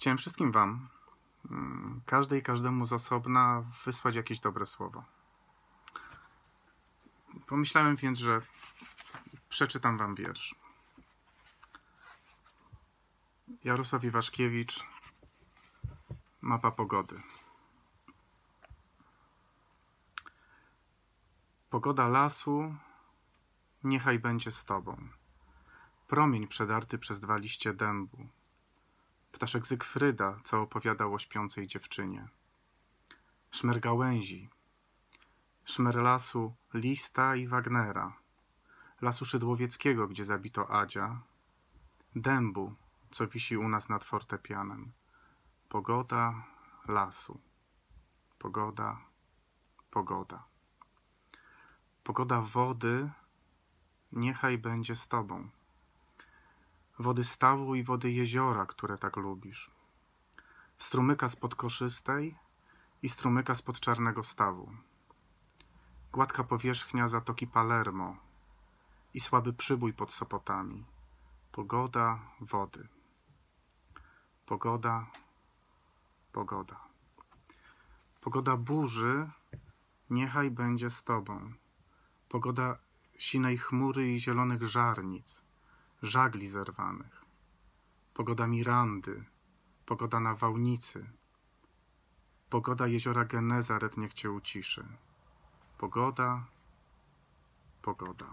Chciałem wszystkim Wam, mm, każdej każdemu z osobna, wysłać jakieś dobre słowo. Pomyślałem więc, że przeczytam Wam wiersz. Jarosław Iwaszkiewicz, Mapa pogody. Pogoda lasu, niechaj będzie z Tobą. Promień przedarty przez dwa liście dębu Ptaszek Zygfryda, co opowiadał o śpiącej dziewczynie. Szmer gałęzi, szmer lasu Lista i Wagnera, lasu Szydłowieckiego, gdzie zabito Adzia, dębu, co wisi u nas nad fortepianem. Pogoda lasu, pogoda, pogoda. Pogoda wody niechaj będzie z tobą wody stawu i wody jeziora, które tak lubisz, strumyka spod koszystej i strumyka spod czarnego stawu, gładka powierzchnia zatoki Palermo i słaby przybój pod Sopotami, pogoda wody, pogoda, pogoda. Pogoda burzy niechaj będzie z tobą, pogoda sinej chmury i zielonych żarnic, żagli zerwanych, pogoda Mirandy, pogoda na Wałnicy, pogoda jeziora Genezaret niech cię uciszy, pogoda, pogoda.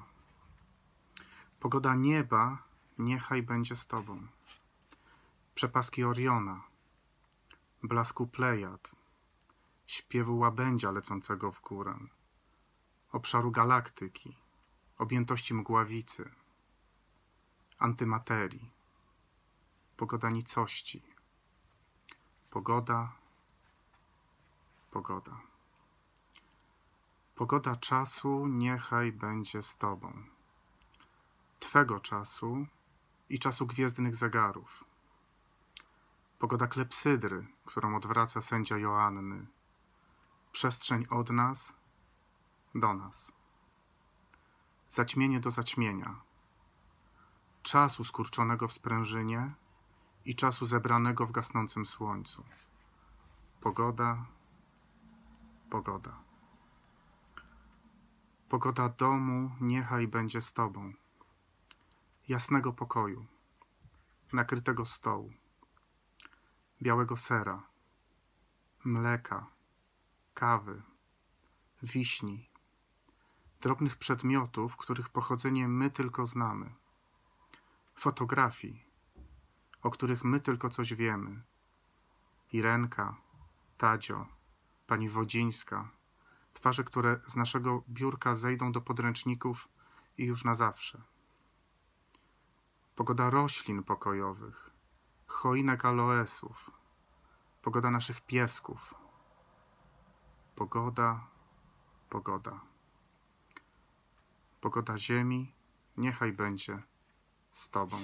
Pogoda nieba niechaj będzie z tobą, przepaski Oriona, blasku Plejad, śpiewu łabędzia lecącego w górę, obszaru galaktyki, objętości mgławicy, antymaterii, pogoda nicości, pogoda, pogoda. Pogoda czasu niechaj będzie z Tobą, Twego czasu i czasu gwiezdnych zegarów. Pogoda klepsydry, którą odwraca sędzia Joanny. Przestrzeń od nas do nas. Zaćmienie do zaćmienia czasu skurczonego w sprężynie i czasu zebranego w gasnącym słońcu. Pogoda, pogoda. Pogoda domu niechaj będzie z Tobą. Jasnego pokoju, nakrytego stołu, białego sera, mleka, kawy, wiśni, drobnych przedmiotów, których pochodzenie my tylko znamy fotografii, o których my tylko coś wiemy. Irenka, Tadzio, pani Wodzińska, twarze, które z naszego biurka zejdą do podręczników i już na zawsze. Pogoda roślin pokojowych, choinek aloesów, pogoda naszych piesków. Pogoda, pogoda. Pogoda ziemi niechaj będzie z Tobą.